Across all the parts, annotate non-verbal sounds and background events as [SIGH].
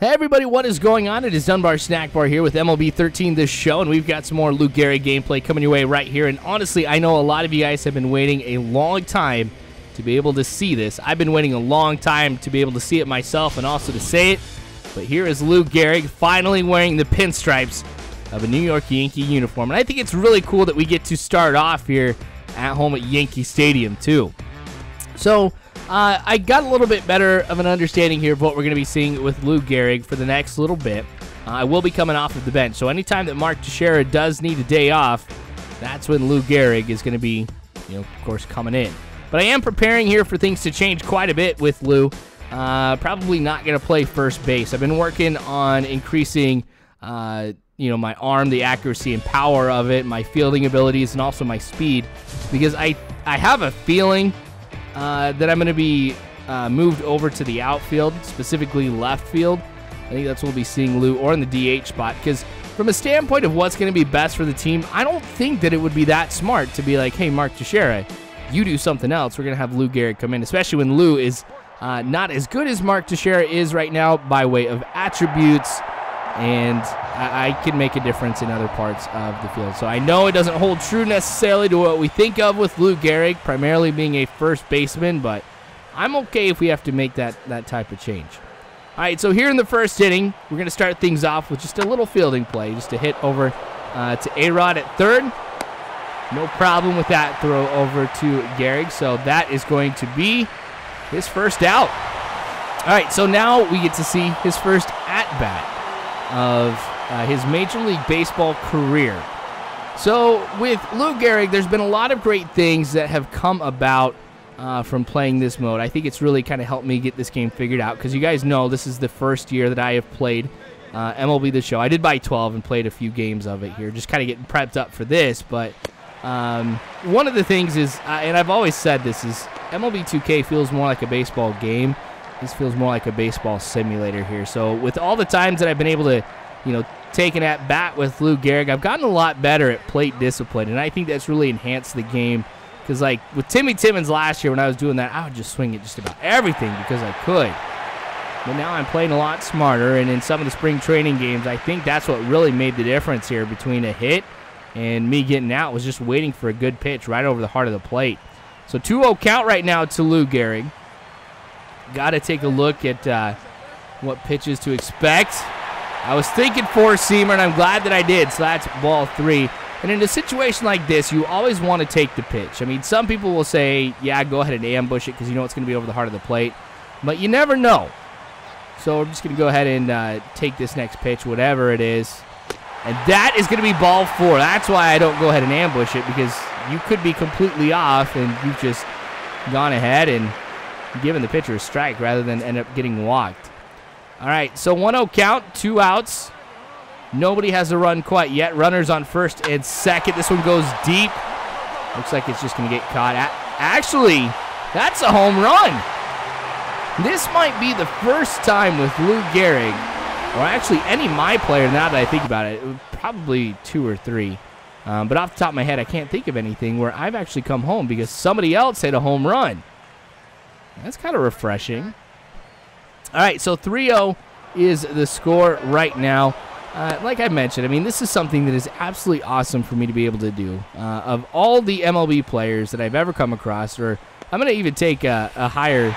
Hey everybody, what is going on? It is Dunbar Snackbar here with MLB 13 this show, and we've got some more Lou Gehrig gameplay coming your way right here. And honestly, I know a lot of you guys have been waiting a long time to be able to see this. I've been waiting a long time to be able to see it myself and also to say it. But here is Lou Gehrig finally wearing the pinstripes of a New York Yankee uniform. And I think it's really cool that we get to start off here at home at Yankee Stadium, too. So, uh, I got a little bit better of an understanding here of what we're going to be seeing with Lou Gehrig for the next little bit. Uh, I will be coming off of the bench, so anytime that Mark Teixeira does need a day off, that's when Lou Gehrig is going to be, you know, of course, coming in. But I am preparing here for things to change quite a bit with Lou. Uh, probably not going to play first base. I've been working on increasing, uh, you know, my arm, the accuracy and power of it, my fielding abilities, and also my speed, because I I have a feeling uh, that I'm going to be uh, moved over to the outfield, specifically left field. I think that's what we'll be seeing Lou or in the DH spot because from a standpoint of what's going to be best for the team, I don't think that it would be that smart to be like, hey, Mark Teixeira, you do something else. We're going to have Lou Gehrig come in, especially when Lou is uh, not as good as Mark Teixeira is right now by way of attributes, and I, I can make a difference in other parts of the field. So I know it doesn't hold true necessarily to what we think of with Lou Gehrig, primarily being a first baseman, but I'm okay if we have to make that, that type of change. All right, so here in the first inning, we're going to start things off with just a little fielding play, just a hit over uh, to A-Rod at third. No problem with that throw over to Gehrig, so that is going to be his first out. All right, so now we get to see his first at-bat of uh, his Major League Baseball career. So with Lou Gehrig, there's been a lot of great things that have come about uh, from playing this mode. I think it's really kind of helped me get this game figured out because you guys know this is the first year that I have played uh, MLB The Show. I did buy 12 and played a few games of it here, just kind of getting prepped up for this. But um, one of the things is, uh, and I've always said this, is MLB 2K feels more like a baseball game. This feels more like a baseball simulator here. So with all the times that I've been able to, you know, take an at bat with Lou Gehrig, I've gotten a lot better at plate discipline, and I think that's really enhanced the game. Because like with Timmy Timmons last year when I was doing that, I would just swing it just about everything because I could. But now I'm playing a lot smarter, and in some of the spring training games, I think that's what really made the difference here between a hit and me getting out was just waiting for a good pitch right over the heart of the plate. So 2-0 count right now to Lou Gehrig. Got to take a look at uh, what pitches to expect. I was thinking four-seamer, and I'm glad that I did. So that's ball three. And in a situation like this, you always want to take the pitch. I mean, some people will say, yeah, go ahead and ambush it because you know it's going to be over the heart of the plate. But you never know. So I'm just going to go ahead and uh, take this next pitch, whatever it is. And that is going to be ball four. That's why I don't go ahead and ambush it because you could be completely off and you've just gone ahead and given the pitcher a strike rather than end up getting walked. All right, so 1-0 count, two outs. Nobody has a run quite yet. Runners on first and second. This one goes deep. Looks like it's just going to get caught. Actually, that's a home run. This might be the first time with Lou Gehrig, or actually any my player now that I think about it, probably two or three. Um, but off the top of my head, I can't think of anything where I've actually come home because somebody else hit a home run. That's kind of refreshing. All right, so 3-0 is the score right now. Uh, like I mentioned, I mean, this is something that is absolutely awesome for me to be able to do. Uh, of all the MLB players that I've ever come across, or I'm going to even take a, a higher,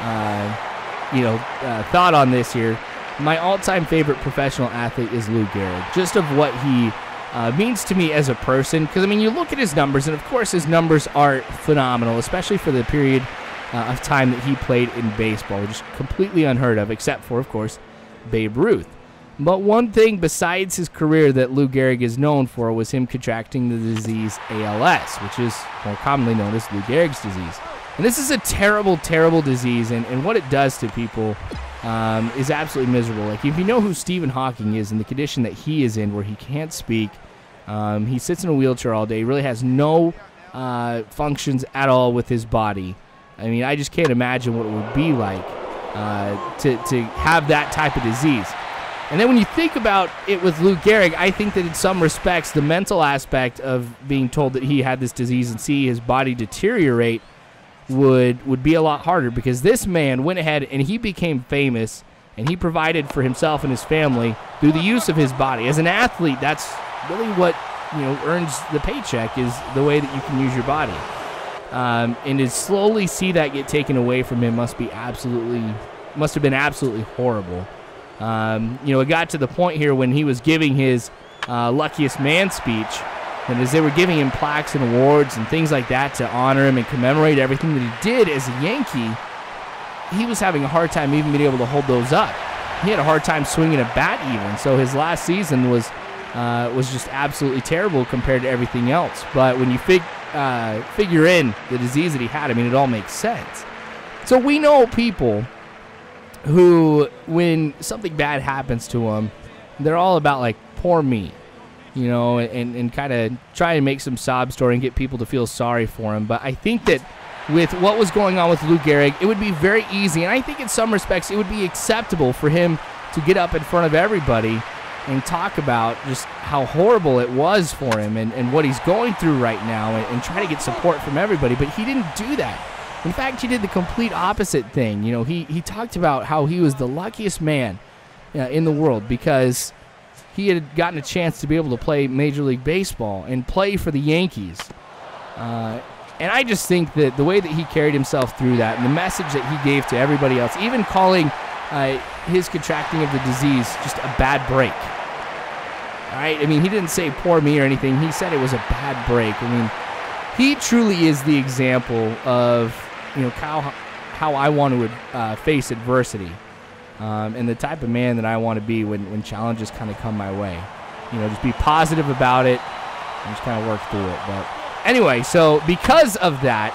uh, you know, uh, thought on this here. My all-time favorite professional athlete is Lou Gehrig. Just of what he uh, means to me as a person. Because I mean, you look at his numbers, and of course, his numbers are phenomenal, especially for the period uh, of time that he played in baseball, which is completely unheard of, except for, of course, Babe Ruth. But one thing besides his career that Lou Gehrig is known for was him contracting the disease ALS, which is more commonly known as Lou Gehrig's disease. And this is a terrible, terrible disease, and, and what it does to people um, is absolutely miserable. Like, if you know who Stephen Hawking is and the condition that he is in, where he can't speak, um, he sits in a wheelchair all day, really has no uh, functions at all with his body. I mean, I just can't imagine what it would be like uh, to, to have that type of disease. And then when you think about it with Lou Gehrig, I think that in some respects, the mental aspect of being told that he had this disease and see his body deteriorate would would be a lot harder because this man went ahead and he became famous and he provided for himself and his family through the use of his body. As an athlete, that's really what you know earns the paycheck is the way that you can use your body. Um, and to slowly see that get taken away from him must be absolutely must have been absolutely horrible. Um, you know, it got to the point here when he was giving his uh, luckiest man speech, and as they were giving him plaques and awards and things like that to honor him and commemorate everything that he did as a Yankee, he was having a hard time even being able to hold those up. He had a hard time swinging a bat even. So his last season was uh, was just absolutely terrible compared to everything else. But when you fig- uh, figure in the disease that he had, I mean, it all makes sense. So we know people who, when something bad happens to them, they're all about like, poor me, you know, and, and kind of try and make some sob story and get people to feel sorry for him. But I think that with what was going on with Lou Gehrig, it would be very easy, and I think in some respects it would be acceptable for him to get up in front of everybody and talk about just how horrible it was for him and, and what he's going through right now and, and try to get support from everybody. But he didn't do that. In fact, he did the complete opposite thing. You know, he, he talked about how he was the luckiest man uh, in the world because he had gotten a chance to be able to play Major League Baseball and play for the Yankees. Uh, and I just think that the way that he carried himself through that and the message that he gave to everybody else, even calling uh, his contracting of the disease just a bad break. All right? I mean, he didn't say poor me or anything. He said it was a bad break. I mean, he truly is the example of, you know, how, how I want to uh, face adversity um, and the type of man that I want to be when, when challenges kind of come my way. You know, just be positive about it and just kind of work through it. But anyway, so because of that,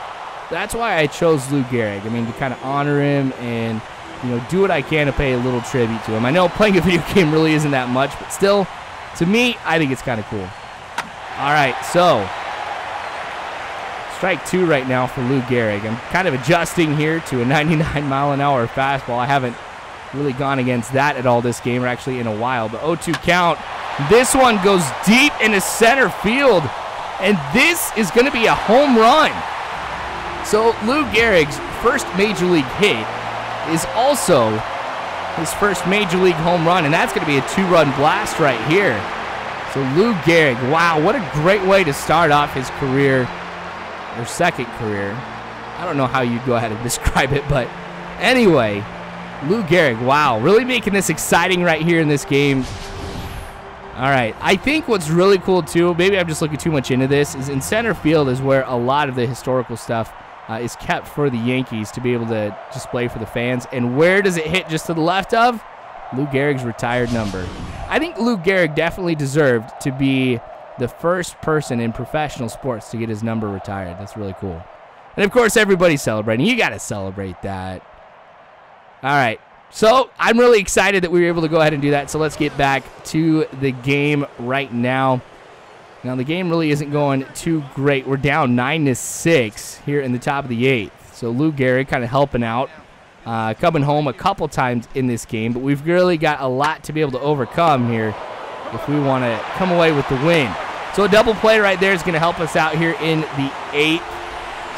that's why I chose Lou Gehrig. I mean, to kind of honor him and you know do what I can to pay a little tribute to him. I know playing a [LAUGHS] video game really isn't that much, but still, to me, I think it's kind of cool. All right, so strike two right now for Lou Gehrig. I'm kind of adjusting here to a [LAUGHS] 99 mile an hour fastball. I haven't really gone against that at all this game, or actually in a while. But 0-2 count. This one goes deep into center field, and this is going to be a home run. So Lou Gehrig's first major league hit is also his first major league home run, and that's going to be a two-run blast right here. So Lou Gehrig, wow, what a great way to start off his career, or second career. I don't know how you'd go ahead and [LAUGHS] describe it, but anyway, Lou Gehrig, wow, really making this exciting right here in this game. All right, I think what's really cool too, maybe I'm just looking too much into this, is in center field is where a lot of the historical stuff uh, is kept for the Yankees to be able to display for the fans. And where does it hit just to the left of? Lou Gehrig's retired number. I think Lou Gehrig definitely deserved to be the first person in professional sports to get his number retired. That's really cool. And of course, everybody's celebrating. You got to celebrate that. All right. So I'm really excited that we were able to go ahead and do that. So let's get back to the game right now. Now the game really isn't going too great. We're down nine to six here in the top of the eighth. So Lou Gehrig kind of helping out, uh, coming home a couple times in this game, but we've really got a lot to be able to overcome here if we want to come away with the win. So a double play right there is going to help us out here in the eighth.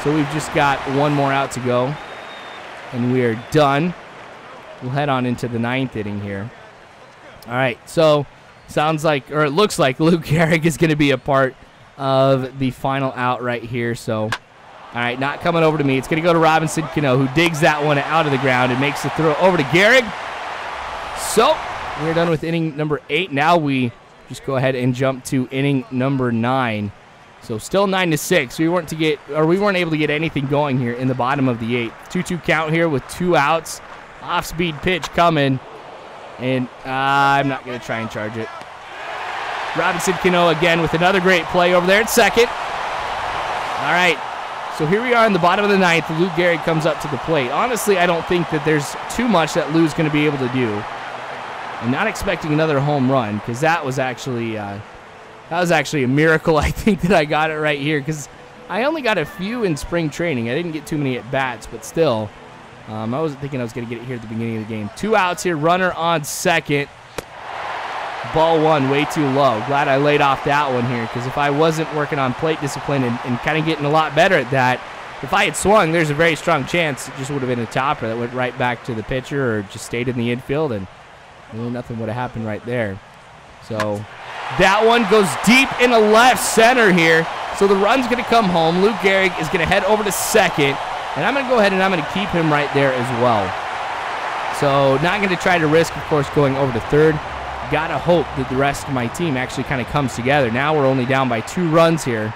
So we've just got one more out to go, and we are done. We'll head on into the ninth inning here. All right, so sounds like, or it looks like [LAUGHS] Lou Gehrig is going to be a part of the final out right here. So, all right, not coming over to me. It's going to go to Robinson Cano, who digs that one out of the ground and makes the throw over to Gehrig. So, we're done with inning number eight. Now we just go ahead and jump to inning number nine. So still nine to six. We weren't to get, or we weren't able to get anything going here in the bottom of the eighth. Two-two count here with two outs. Off-speed pitch coming. And uh, I'm not going to try and charge it. Robinson Cano again with another great play over there at second. All right. So here we are in the bottom of the ninth. Lou Gehrig comes up to the plate. Honestly, I don't think that there's too much that Lou's going to be able to do. I'm not expecting another home run because that was actually uh, that was actually a miracle. [LAUGHS] I think that I got it right here because I only got a few in spring training. I didn't get too many at bats, but still, um, I wasn't thinking I was going to get it here at the beginning of the game. Two outs here, runner on second. Ball one, way too low. Glad I laid off that one here because if I wasn't working on plate discipline and, and kind of getting a lot better at that, if I had swung, there's a very strong chance it just would have been a topper that went right back to the pitcher or just stayed in the infield, and really nothing would have happened right there. So that one goes deep in the left center here. So the run's going to come home. Lou Gehrig is going to head over to second, and I'm going to go ahead and I'm going to keep him right there as well. So not going to try to risk, of course, going over to third. Got to hope that the rest of my team actually kind of comes together. Now we're only down by two runs here.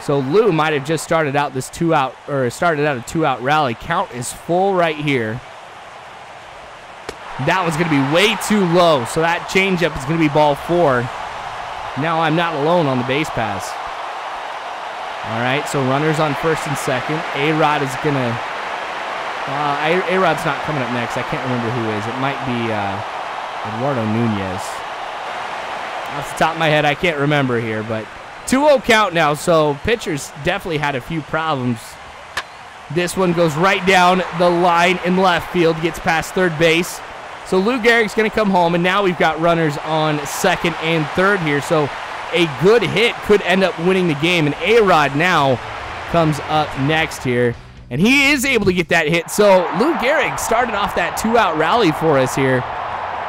So Lou might have just started out this two out or started out a two out rally. Count is full right here. That one's to be way too low. So that changeup is to be ball four. Now I'm not alone on the base pass. All right, so runners on first and second. A-Rod is going to... Uh, A-Rod's not coming up next. I can't remember who is. It might be uh, Eduardo Nunez. Off the top of my head, I can't remember here, but 2-0 count now, so pitchers definitely had a few problems. This one goes right down the line in left field, gets past third base. So Lou Gehrig's going to come home, and now we've got runners on second and third here. So a good hit could end up winning the game, and A-Rod now comes up next here. And he is able to get that hit. So Lou Gehrig started off that two-out rally for us here.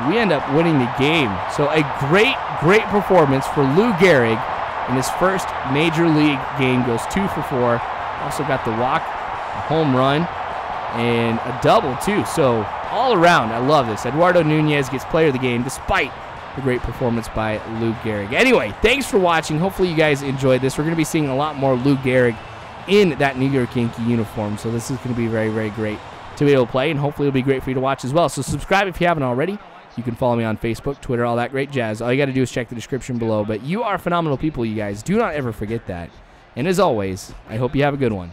We end up winning the game. So a great, great performance for Lou Gehrig in his first major league game. Goes two for four. Also got the walk, a home run, and a double too. So all around, I love this. Eduardo Nunez gets player of the game despite the great performance by Lou Gehrig. Anyway, thanks for watching. Hopefully you guys enjoyed this. We're going to be seeing a lot more Lou Gehrig in that New York Yankee uniform. So this is going to be very, very great to be able to play, and hopefully it'll be great for you to watch as well. So subscribe if you haven't already. You can follow me on Facebook, Twitter, all that great jazz. All you got to do is check the description below. But you are phenomenal people, you guys. Do not ever forget that. And as always, I hope you have a good one.